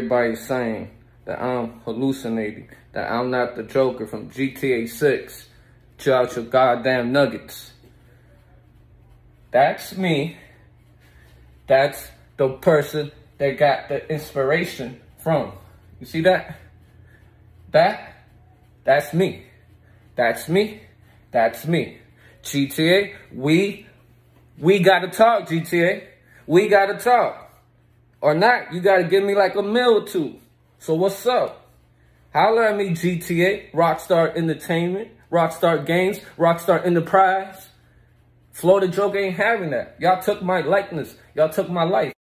Everybody's saying that I'm hallucinating, that I'm not the Joker from GTA 6. Chill out your goddamn nuggets. That's me. That's the person that got the inspiration from. You see that? That, that's me. That's me. That's me. GTA, we, we gotta talk, GTA. We gotta talk. Or not, you gotta give me like a meal or two. So what's up? Holler at me, GTA, Rockstar Entertainment, Rockstar Games, Rockstar Enterprise. Florida Joke ain't having that. Y'all took my likeness. Y'all took my life.